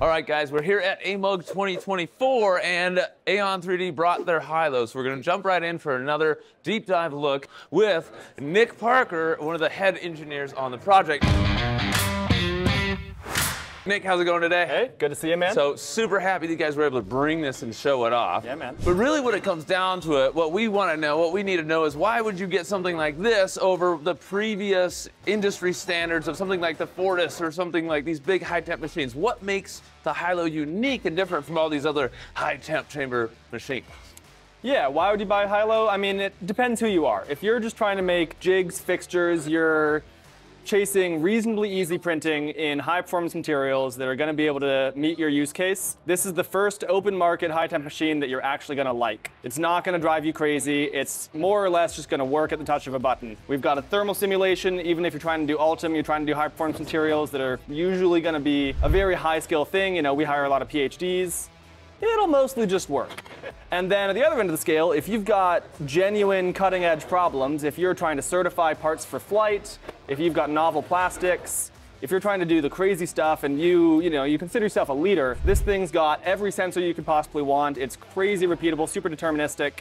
All right, guys, we're here at AMUG 2024, and AON 3D brought their Hylo. So we're going to jump right in for another deep dive look with Nick Parker, one of the head engineers on the project. Nick, how's it going today? Hey, good to see you, man. So super happy that you guys were able to bring this and show it off. Yeah, man. But really what it comes down to it, what we want to know, what we need to know is why would you get something like this over the previous industry standards of something like the Fortus or something like these big high temp machines? What makes the Hylo unique and different from all these other high temp chamber machines? Yeah, why would you buy Hylo? I mean, it depends who you are. If you're just trying to make jigs, fixtures, you're chasing reasonably easy printing in high performance materials that are going to be able to meet your use case. This is the first open market high temp machine that you're actually going to like. It's not going to drive you crazy. It's more or less just going to work at the touch of a button. We've got a thermal simulation. Even if you're trying to do Ultem, you're trying to do high performance materials that are usually going to be a very high skill thing. You know, we hire a lot of PhDs it'll mostly just work. And then at the other end of the scale, if you've got genuine cutting edge problems, if you're trying to certify parts for flight, if you've got novel plastics, if you're trying to do the crazy stuff and you, you know, you consider yourself a leader, this thing's got every sensor you could possibly want. It's crazy repeatable, super deterministic,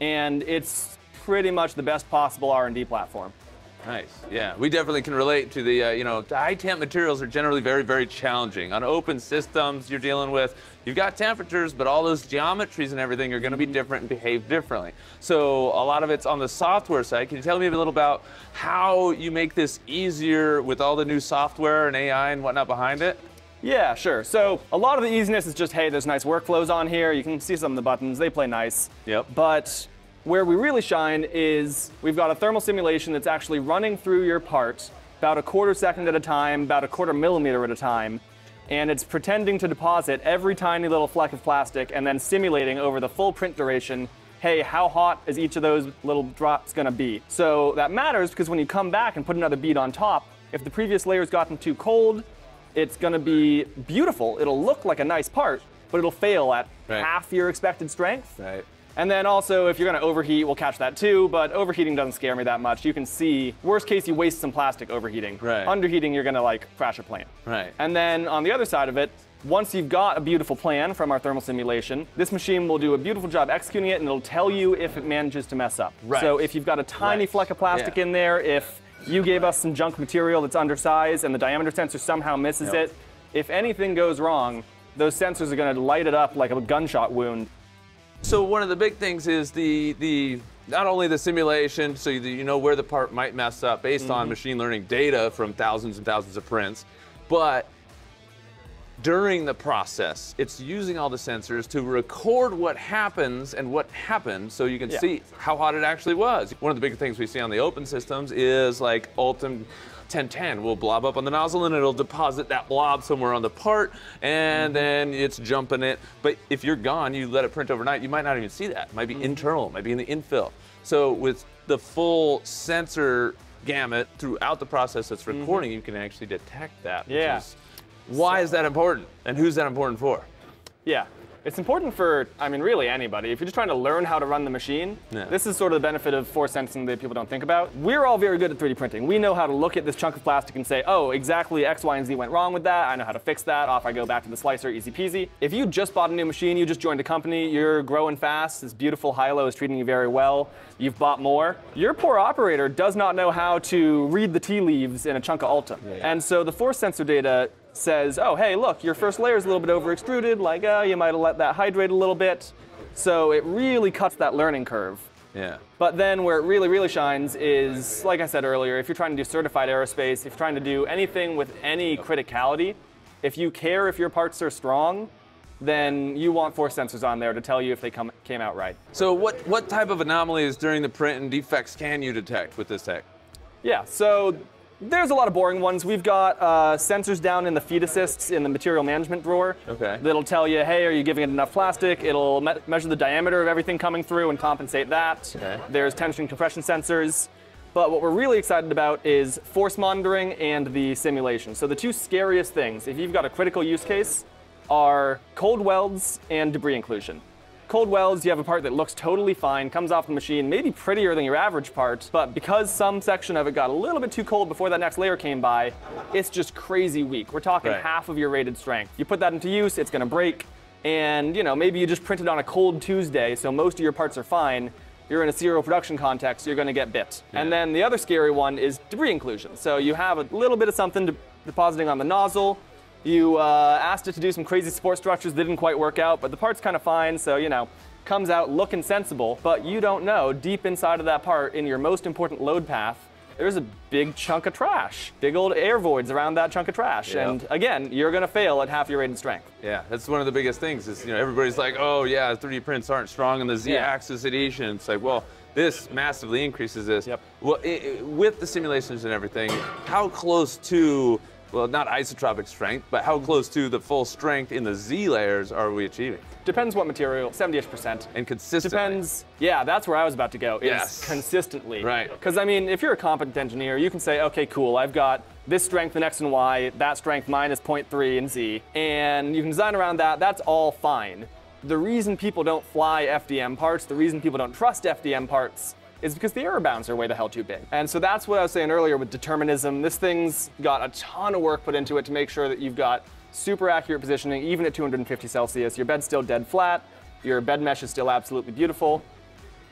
and it's pretty much the best possible R&D platform. Nice. Yeah, we definitely can relate to the, uh, you know, high temp materials are generally very, very challenging. On open systems you're dealing with, you've got temperatures, but all those geometries and everything are going to be different and behave differently. So a lot of it's on the software side. Can you tell me a little about how you make this easier with all the new software and AI and whatnot behind it? Yeah, sure. So a lot of the easiness is just, hey, there's nice workflows on here. You can see some of the buttons. They play nice. Yep. But where we really shine is we've got a thermal simulation that's actually running through your part about a quarter second at a time, about a quarter millimeter at a time, and it's pretending to deposit every tiny little fleck of plastic and then simulating over the full print duration hey, how hot is each of those little drops gonna be? So that matters because when you come back and put another bead on top, if the previous layer's gotten too cold, it's gonna be beautiful. It'll look like a nice part, but it'll fail at right. half your expected strength. Right. And then also, if you're going to overheat, we'll catch that too, but overheating doesn't scare me that much. You can see, worst case, you waste some plastic overheating. Right. Underheating, you're going to like crash a plane. Right. And then on the other side of it, once you've got a beautiful plan from our thermal simulation, this machine will do a beautiful job executing it and it'll tell you if it manages to mess up. Right. So if you've got a tiny Right. fleck of plastic Yeah. in there, if you gave us some junk material that's undersized and the diameter sensor somehow misses Yep. it, if anything goes wrong, those sensors are going to light it up like a gunshot wound So one of the big things is the the not only the simulation, so you, you know where the part might mess up based on mm-hmm. machine learning data from thousands and thousands of prints, but during the process, it's using all the sensors to record what happens and what happened so you can Yeah. see how hot it actually was. One of the big things we see on the open systems is like Ultem 1010 will blob up on the nozzle and it'll deposit that blob somewhere on the part and mm-hmm. then it's jumping it. But if you're gone, you let it print overnight, you might not even see that. It might be mm-hmm. internal, it might be in the infill. So with the full sensor gamut throughout the process that's mm-hmm. recording, you can actually detect that. Yeah. Why is that important? And who's that important for? Yeah. It's important for, I mean, really anybody. If you're just trying to learn how to run the machine, Yeah. this is sort of the benefit of force sensing that people don't think about. We're all very good at 3D printing. We know how to look at this chunk of plastic and say, oh, exactly X, Y, and Z went wrong with that. I know how to fix that. Off I go back to the slicer, easy peasy. If you just bought a new machine, you just joined a company, you're growing fast, this beautiful Hylo is treating you very well, you've bought more, your poor operator does not know how to read the tea leaves in a chunk of Ulta. And so the force sensor data says, oh, hey, look, your first layer is a little bit over extruded, like, uh, you might have let that hydrate a little bit. So it really cuts that learning curve. Yeah. But then where it really, really shines is, like I said earlier, if you're trying to do certified aerospace, if you're trying to do anything with any criticality, if you care if your parts are strong, then you want force sensors on there to tell you if they come, came out right. So what, what type of anomalies during the print and defects can you detect with this tech? Yeah, so there's a lot of boring ones. We've got uh, sensors down in the feed assists in the material management drawer. Okay. That'll tell you, hey, are you giving it enough plastic? It'll me- measure the diameter of everything coming through and compensate that. Okay. There's tension compression sensors. But what we're really excited about is force monitoring and the simulation. So the two scariest things, if you've got a critical use case, are cold welds and debris inclusion. Cold welds, you have a part that looks totally fine, comes off the machine, maybe prettier than your average part, but because some section of it got a little bit too cold before that next layer came by, it's just crazy weak. We're talking Right. half of your rated strength. You put that into use, it's gonna break, and you know, maybe you just printed on a cold Tuesday, so most of your parts are fine. You're in a serial production context, you're gonna get bit. And then the other scary one is debris inclusion. So you have a little bit of something depositing on the nozzle, you uh, asked it to do some crazy support structures that didn't quite work out, but the part's kind of fine, so you know, comes out looking sensible, but you don't know deep inside of that part in your most important load path, there's a big chunk of trash, big old air voids around that chunk of trash. Yep. And again, you're gonna fail at half your rated strength. Yeah, that's one of the biggest things. Is you know everybody's like, oh yeah, 3D prints aren't strong in the Z-axis adhesion. It's like, well, this massively increases this. Yep. Well, i i with the simulations and everything, how close to well, not isotropic strength, but how close to the full strength in the Z layers are we achieving? Depends what material, 70-ish percent. And consistently. Depends. Yeah, that's where I was about to go. Is Yes. consistently. Right. Because I mean, if you're a competent engineer, you can say, okay, cool, I've got this strength in X and Y, that strength minus 0.3 in Z, and you can design around that. That's all fine. The reason people don't fly FDM parts, the reason people don't trust FDM parts, is because the error bounds are way the hell too big. And so that's what I was saying earlier with determinism. This thing's got a ton of work put into it to make sure that you've got super accurate positioning, even at 250 Celsius. Your bed's still dead flat. Your bed mesh is still absolutely beautiful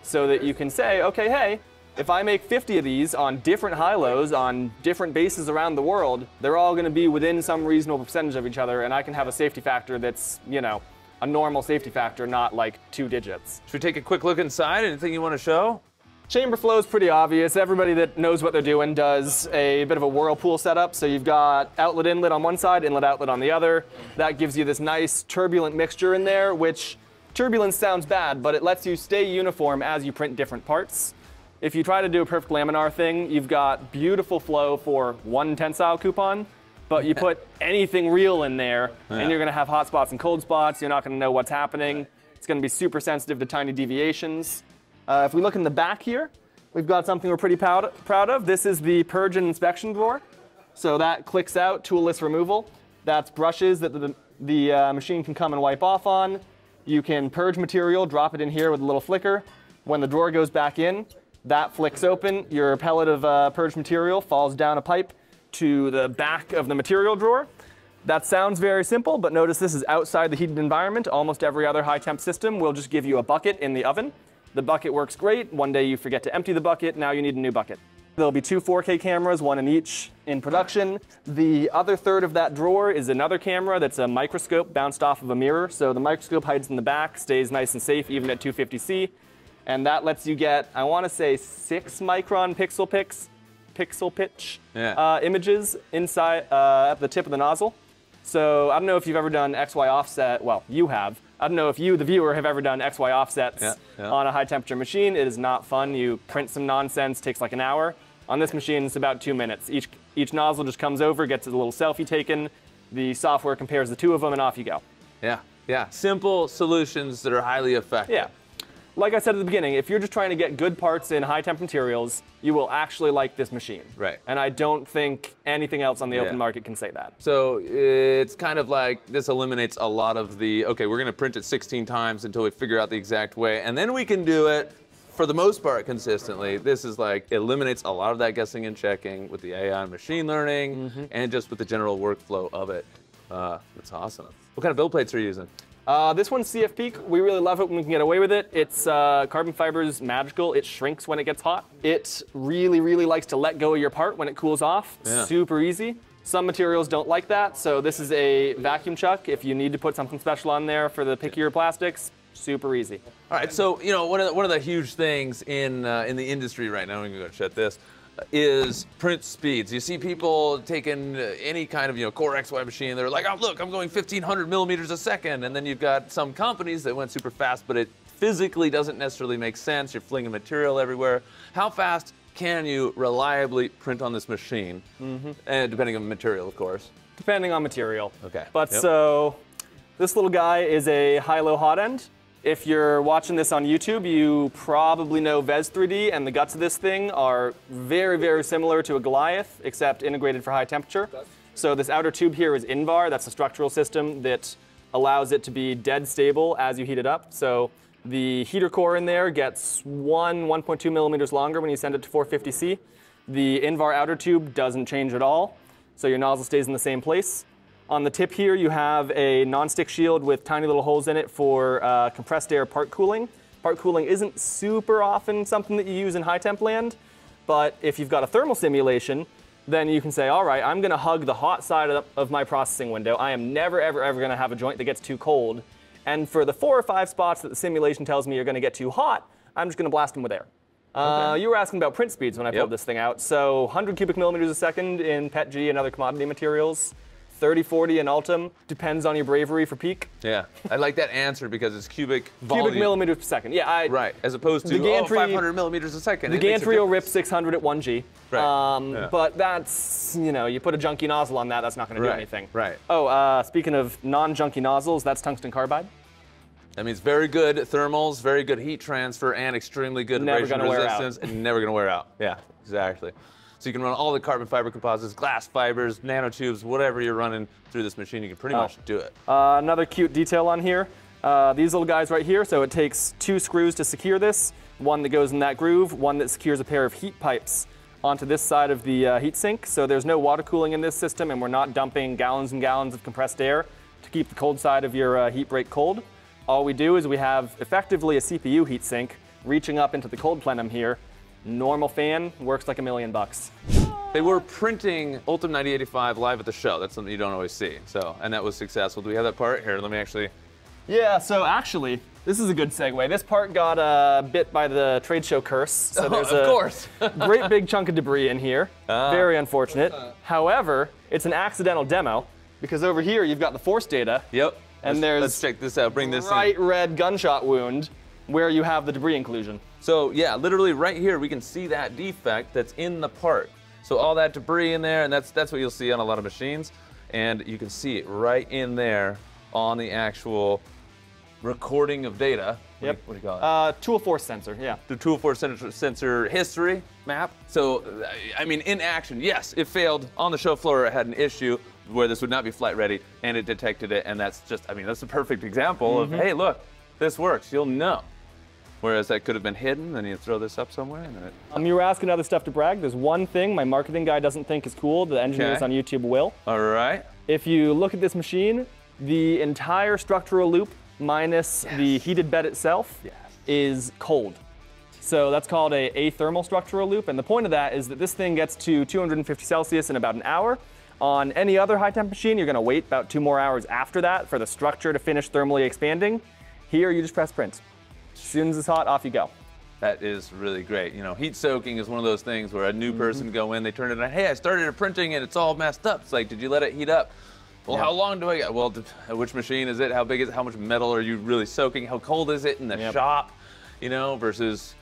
so that you can say, okay, hey, if I make 50 of these on different Hylos on different bases around the world, they're all going to be within some reasonable percentage of each other, and I can have a safety factor that's, you know, a normal safety factor, not like two digits. Should we take a quick look inside? Anything you want to show? Chamber flow is pretty obvious. Everybody that knows what they're doing does a bit of a whirlpool setup. So you've got outlet inlet on one side, inlet outlet on the other. That gives you this nice turbulent mixture in there, which turbulence sounds bad, but it lets you stay uniform as you print different parts. If you try to do a perfect laminar thing, you've got beautiful flow for one tensile coupon, but you put anything real in there, Yeah. and you're gonna have hot spots and cold spots. You're not gonna know what's happening. It's gonna be super sensitive to tiny deviations. Uh, if we look in the back here, we've got something we're pretty proud, proud of. This is the purge and inspection drawer. So that clicks out, toolless removal. That's brushes that the, the uh, machine can come and wipe off on. You can purge material, drop it in here with a little flicker. When the drawer goes back in, that flicks open. Your pellet of uh, purged material falls down a pipe to the back of the material drawer. That sounds very simple, but notice this is outside the heated environment. Almost every other high temp system will just give you a bucket in the oven. The bucket works great. One day you forget to empty the bucket, now you need a new bucket. There'll be two 4K cameras, one in each in production. The other third of that drawer is another camera that's a microscope bounced off of a mirror. So the microscope hides in the back, stays nice and safe even at 250C. And that lets you get, I want to say, six micron pixel pix, pixel pitch Yeah. uh, images inside uh, at the tip of the nozzle. So I don't know if you've ever done XY offset. Well, you have. I don't know if you, the viewer, have ever done XY offsets Yeah, yeah. on a high temperature machine. It is not fun. You print some nonsense, takes like an hour. On this machine, it's about two minutes. Each each nozzle just comes over, gets a little selfie taken. The software compares the two of them, and off you go. Yeah, yeah. Simple solutions that are highly effective. Yeah. Like I said at the beginning, if you're just trying to get good parts in high temp materials, you will actually like this machine. Right. And I don't think anything else on the Yeah. open market can say that. So it's kind of like this eliminates a lot of the okay, we're going to print it 16 times until we figure out the exact way, and then we can do it for the most part consistently. This is like eliminates a lot of that guessing and checking with the AI and machine learning, and just with the general workflow of it. Uh, that's awesome. What kind of build plates are you using? Uh, this one's CF PEEK. We really love it when we can get away with it. It's uh, carbon fiber's magical. It shrinks when it gets hot. It really, really likes to let go of your part when it cools off. Yeah. Super easy. Some materials don't like that, so this is a vacuum chuck. If you need to put something special on there for the pickier plastics, super easy. All right, so you know one of the, one of the huge things in uh, in the industry right now, I'm going to shut this, is print speeds. You see people taking any kind of you know Core XY machine, they're like, oh look, I'm going 1500 millimeters a second, and then you've got some companies that went super fast, but it physically doesn't necessarily make sense. You're flinging material everywhere. How fast can you reliably print on this machine? Mm-hmm. And depending on the material, of course. depending on material. Okay. But Yep. so this little guy is a Hylo hot end. If you're watching this on YouTube, you probably know Vez 3D, and the guts of this thing are very, very similar to a Goliath, except integrated for high temperature. So this outer tube here is Invar. That's a structural system that allows it to be dead stable as you heat it up. So the heater core in there gets one 1.2 millimeters longer when you send it to 450C. The Invar outer tube doesn't change at all, so your nozzle stays in the same place. On the tip here, you have a non-stick shield with tiny little holes in it for uh, compressed air part cooling. Part cooling isn't super often something that you use in high temp land, but if you've got a thermal simulation, then you can say, all right, I'm gonna hug the hot side of, of my processing window. I am never, ever, ever gonna have a joint that gets too cold. And for the four or five spots that the simulation tells me you're gonna get too hot, I'm just gonna blast them with air. Uh, you were asking about print speeds when I pulled Yep. this thing out. So 100 cubic millimeters a second in PETG and other commodity materials. 30, 40 in Ultem. Depends on your bravery for PEEK. Yeah, I like that answer because it's cubic volume. Cubic millimeters per second. Yeah, I, Right, as opposed to The oh, gantry- 500 millimeters a second. The It gantry will rip 600 at 1G. Right, Um, yeah. But that's, you know, you put a junky nozzle on that, that's not going to do anything. right. Oh, uh, speaking of non-junky nozzles, that's tungsten carbide. That means very good thermals, very good heat transfer, and extremely good Never abrasion gonna wear out. resistance, and never gonna wear out. Yeah, exactly. So you can run all the carbon fiber composites, glass fibers, nanotubes, whatever you're running through this machine, you can pretty Oh. much do it. Uh, another cute detail on here. Uh, these little guys right here, so it takes two screws to secure this, one that goes in that groove, one that secures a pair of heat pipes onto this side of the uh, heat sink. So there's no water cooling in this system and we're not dumping gallons and gallons of compressed air to keep the cold side of your uh, heat break cold. All we do is we have effectively a CPU heat sink reaching up into the cold plenum here. Normal fan, works like a million bucks. They were printing Ultem 9085 live at the show. That's something you don't always see. So, and that was successful. Do we have that part? Here, let me actually. Yeah, so actually, this is a good segue. This part got uh, bit by the trade show curse. So there's of a course. great big chunk of debris in here. Very unfortunate. However, it's an accidental demo because over here you've got the force data, Yep. And let's, there's let's check this out. Bring this in. bright red gunshot wound where you have the debris inclusion. So yeah, literally right here we can see that defect that's in the part. So all that debris in there, and that's that's what you'll see on a lot of machines, and you can see it right in there on the actual recording of data. What do you- Yep. What do you call it? Uh, tool force sensor, yeah. the tool force sensor, sensor history map. So, I mean, in action, yes, it failed on the show floor. It had an issue where this would not be flight ready, and it detected it. And that's just, I mean, that's a perfect example of, hey, look, this works. You'll know. Whereas that could have been hidden, then you throw this up somewhere, and it, Um, you were asking other stuff to brag. There's one thing my marketing guy doesn't think is cool. The engineers Okay. on YouTube will. all right. If you look at this machine, the entire structural loop minus the heated bed itself Yes. is cold. So that's called a athermal structural loop. And the point of that is that this thing gets to 250 Celsius in about an hour. On any other high temp machine, you're gonna wait about two more hours after that for the structure to finish thermally expanding. Here, you just press print. As soon as it's hot, off you go. That is really great. You know, heat soaking is one of those things where a new Mm-hmm. person go in, they turn it on. Hey, I started printing and it's all messed up. It's like, did you let it heat up? Well, Yeah. how long do I get? Well, which machine is it? How big is it? How much metal are you really soaking? How cold is it in the Yep. shop? You know, versus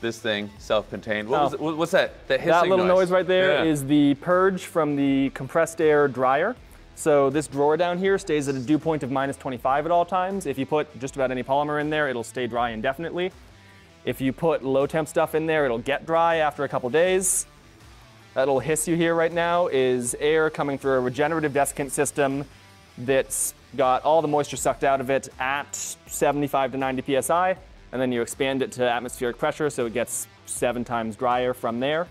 this thing, self-contained. What Oh. was it? What- What's that? That hissing That little noise right there is Yeah. the purge from the compressed air dryer. So this drawer down here stays at a dew point of minus 25 at all times. If you put just about any polymer in there, it'll stay dry indefinitely. If you put low temp stuff in there, it'll get dry after a couple days. That little hiss you hear right now is air coming through a regenerative desiccant system that's got all the moisture sucked out of it at 75 to 90 psi, and then you expand it to atmospheric pressure so it gets seven times drier from there.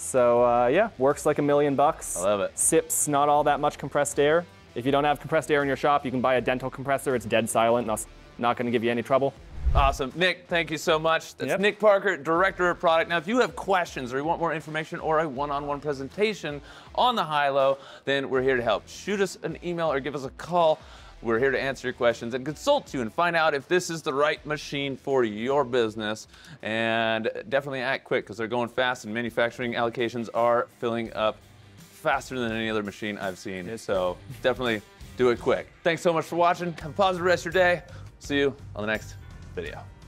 So uh, yeah, works like a million bucks. I love it. Sips not all that much compressed air. If you don't have compressed air in your shop, you can buy a dental compressor. It's dead silent, not, not going to give you any trouble. Awesome. Nick, thank you so much. That's Yep. Nick Parker, Director of Product. Now, if you have questions or you want more information or a one on one presentation on the Hylo, then we're here to help. Shoot us an email or give us a call. We're here to answer your questions and consult you and find out if this is the right machine for your business. And definitely act quick because they're going fast and manufacturing allocations are filling up faster than any other machine I've seen. So definitely do it quick. Thanks so much for watching. Have a positive rest of your day. See you on the next video.